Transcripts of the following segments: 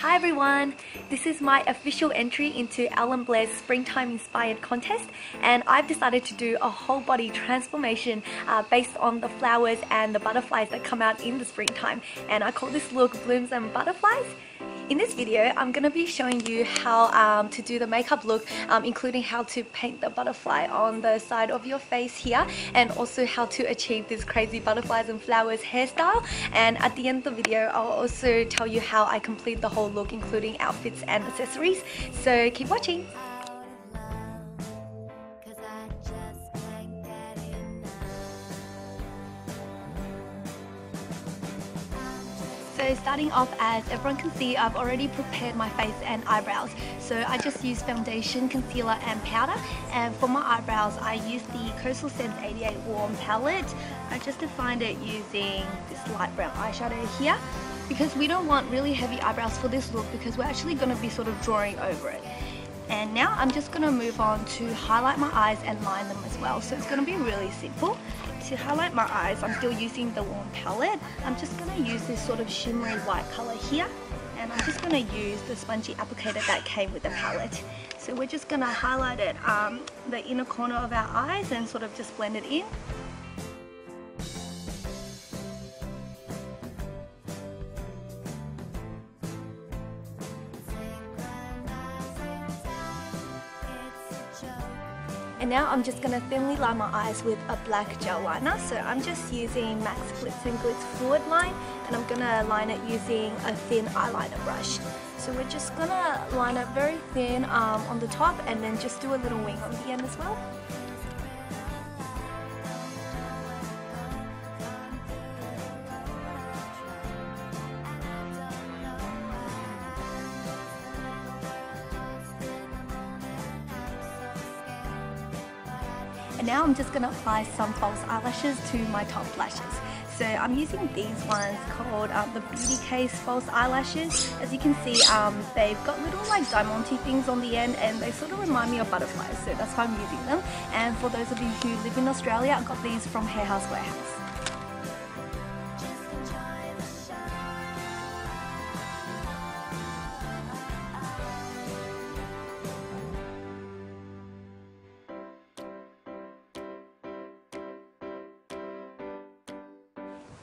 Hi everyone! This is my official entry into Elle and Blair's Springtime Inspired contest and I've decided to do a whole body transformation uh, based on the flowers and the butterflies that come out in the springtime and I call this look Blooms and Butterflies. In this video, I'm going to be showing you how um, to do the makeup look, um, including how to paint the butterfly on the side of your face here, and also how to achieve this crazy butterflies and flowers hairstyle. And at the end of the video, I'll also tell you how I complete the whole look, including outfits and accessories. So keep watching! So starting off as everyone can see I've already prepared my face and eyebrows. So I just use foundation, concealer and powder. And for my eyebrows I use the Coastal Scents 88 Warm palette. I just defined it using this light brown eyeshadow here because we don't want really heavy eyebrows for this look because we're actually going to be sort of drawing over it. And now I'm just going to move on to highlight my eyes and line them as well. So it's going to be really simple to highlight my eyes, I'm still using the Warm palette. I'm just going to use this sort of shimmery white colour here. And I'm just going to use the spongy applicator that came with the palette. So we're just going to highlight it, um, the inner corner of our eyes and sort of just blend it in. Now I'm just going to thinly line my eyes with a black gel liner. So I'm just using MAC Blitz and Glitz Fluid Line and I'm going to line it using a thin eyeliner brush. So we're just going to line it very thin um, on the top and then just do a little wing on the end as well. I'm just going to apply some false eyelashes to my top lashes. So I'm using these ones called um, the Beauty Case False Eyelashes. As you can see, um, they've got little like diamante things on the end and they sort of remind me of butterflies. So that's why I'm using them. And for those of you who live in Australia, I got these from Hair House Warehouse.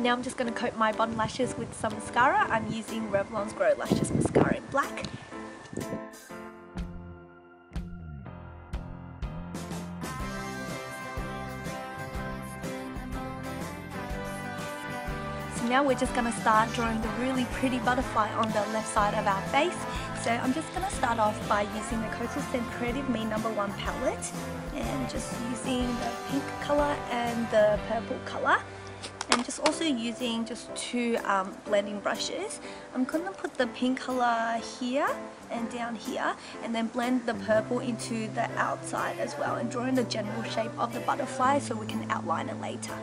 Now I'm just going to coat my bottom lashes with some mascara. I'm using Revlon's Grow Luscious Mascara in black. So now we're just going to start drawing the really pretty butterfly on the left side of our face. So I'm just going to start off by using the Coastal Scent Creative Me number one palette and just using the pink color and the purple color and just also using just two um, blending brushes. I'm to put the pink color here and down here and then blend the purple into the outside as well and drawing the general shape of the butterfly so we can outline it later.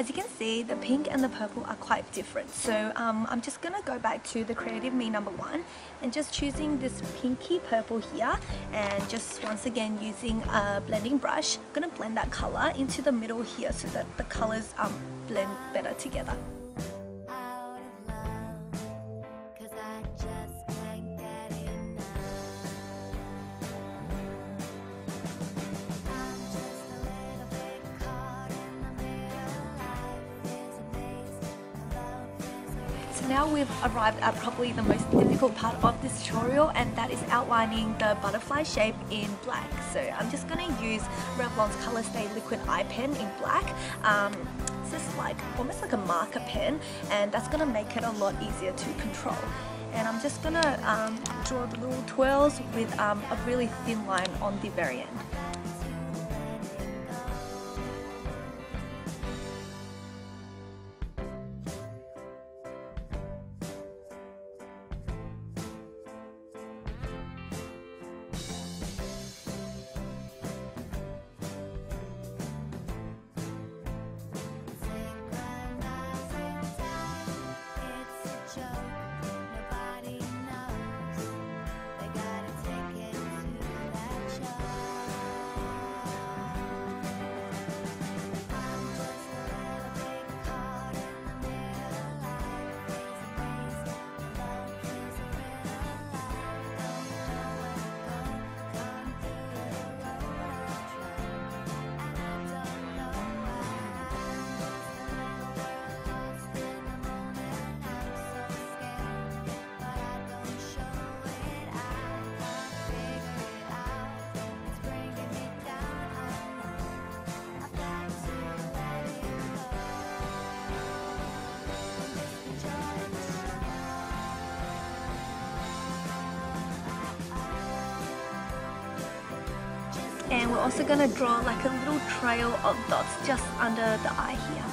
As you can see, the pink and the purple are quite different. So um, I'm just going to go back to the Creative Me number one and just choosing this pinky purple here and just once again using a blending brush, I'm going to blend that color into the middle here so that the colors um, blend better together. Now we've arrived at probably the most difficult part of this tutorial and that is outlining the butterfly shape in black. So I'm just going to use Revlon's Color Stay Liquid Eye Pen in black. Um, it's just like almost like a marker pen and that's going to make it a lot easier to control. and I'm just gonna um, draw the little twirls with um, a really thin line on the very end. We're also gonna draw like a little trail of dots just under the eye here.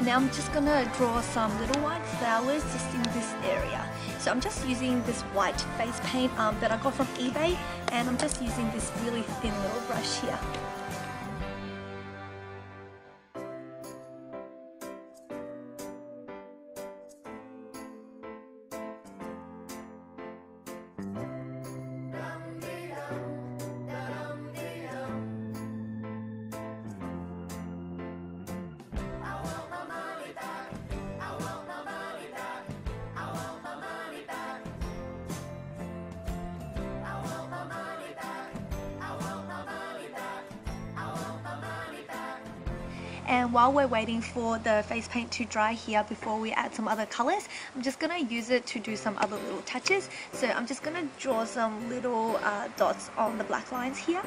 And now I'm just gonna draw some little white flowers just in this area. So I'm just using this white face paint um, that I got from eBay and I'm just using this really thin little brush here. And while we're waiting for the face paint to dry here before we add some other colors, I'm just gonna use it to do some other little touches. So I'm just gonna draw some little uh, dots on the black lines here.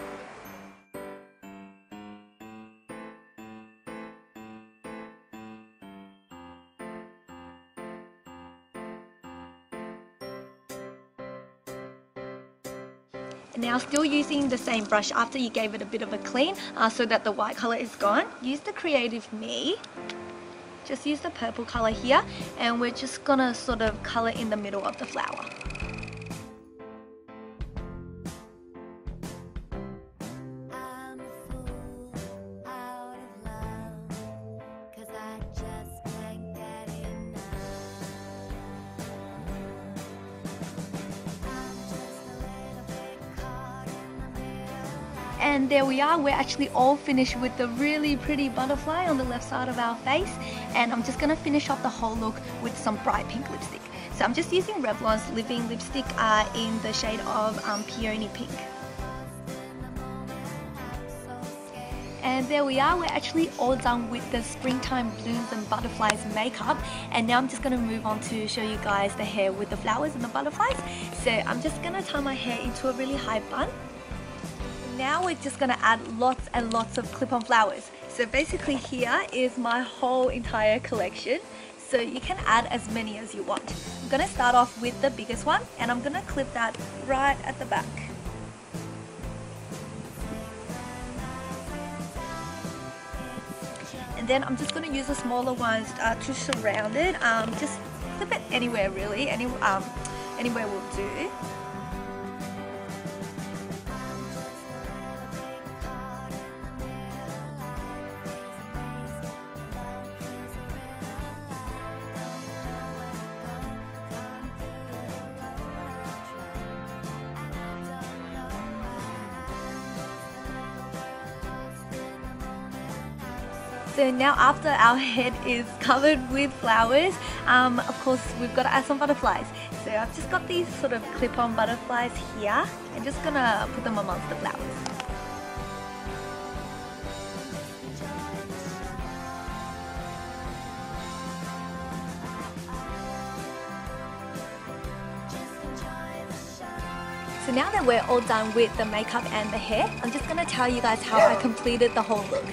Now still using the same brush after you gave it a bit of a clean uh, so that the white color is gone, use the Creative Me. Just use the purple color here and we're just gonna sort of color in the middle of the flower. And there we are, we're actually all finished with the really pretty butterfly on the left side of our face. And I'm just gonna finish off the whole look with some bright pink lipstick. So I'm just using Revlon's Living Lipstick uh, in the shade of um, Peony Pink. And there we are, we're actually all done with the springtime blooms and butterflies makeup. And now I'm just gonna move on to show you guys the hair with the flowers and the butterflies. So I'm just gonna tie my hair into a really high bun now we're just gonna add lots and lots of clip-on flowers. So basically here is my whole entire collection. So you can add as many as you want. I'm gonna start off with the biggest one and I'm gonna clip that right at the back. And then I'm just gonna use the smaller ones uh, to surround it. Um, just clip it anywhere really, any, um, anywhere will do. So now after our head is covered with flowers, um, of course we've got to add some butterflies. So I've just got these sort of clip-on butterflies here. I'm just gonna put them amongst the flowers. So now that we're all done with the makeup and the hair, I'm just gonna tell you guys how I completed the whole look.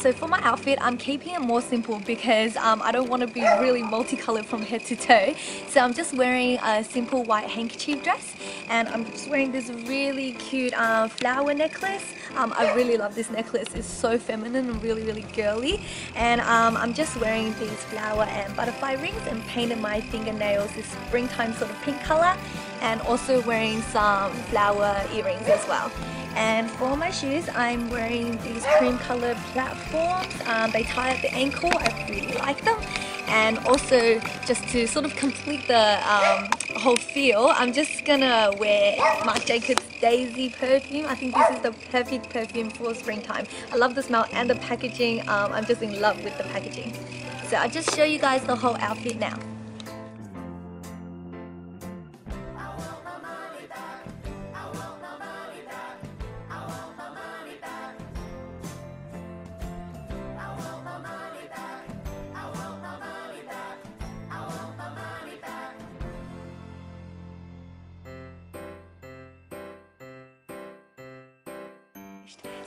So for my outfit, I'm keeping it more simple because um, I don't want to be really multicolored from head to toe. So I'm just wearing a simple white handkerchief dress and I'm just wearing this really cute uh, flower necklace. Um, I really love this necklace. It's so feminine and really, really girly. And um, I'm just wearing these flower and butterfly rings and painted my fingernails this springtime sort of pink color and also wearing some flower earrings as well. And for my shoes, I'm wearing these cream colored platforms. Um, they tie at the ankle, I really like them. And also, just to sort of complete the um, whole feel, I'm just gonna wear Marc Jacobs Daisy perfume. I think this is the perfect perfume for springtime. I love the smell and the packaging. Um, I'm just in love with the packaging. So I'll just show you guys the whole outfit now.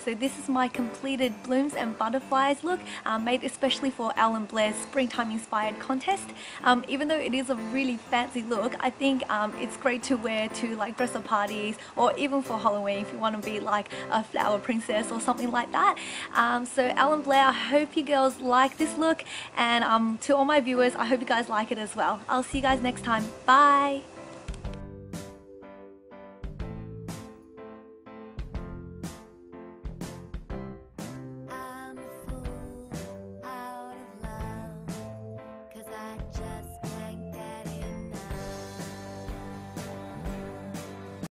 So this is my completed blooms and butterflies look um, made especially for Elle and Blair's springtime inspired contest. Um, even though it is a really fancy look, I think um, it's great to wear to like dress up parties or even for Halloween if you want to be like a flower princess or something like that. Um, so Elle and Blair, I hope you girls like this look and um, to all my viewers, I hope you guys like it as well. I'll see you guys next time. Bye!